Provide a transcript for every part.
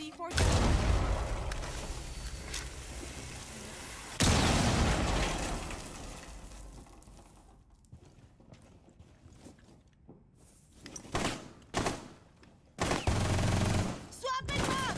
C4. Swapping up!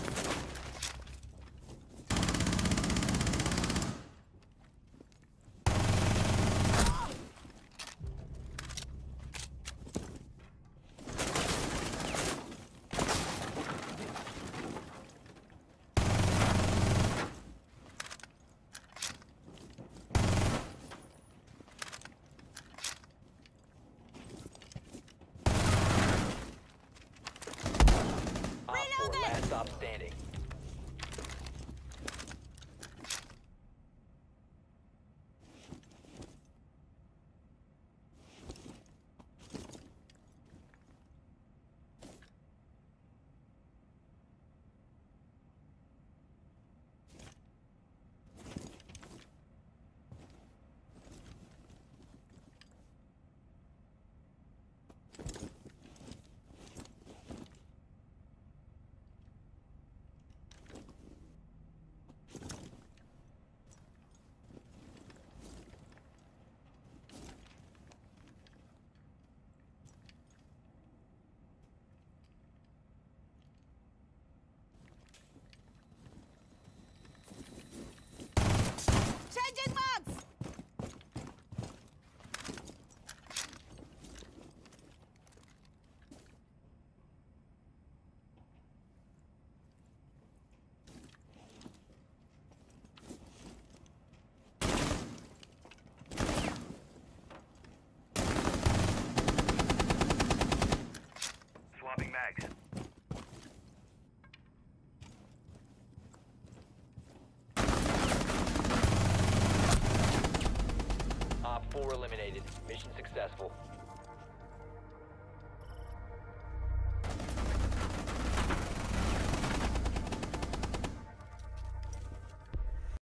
Op 4, last stop standing. Changing mags! Swapping mags. Op 4 eliminated. Mission successful.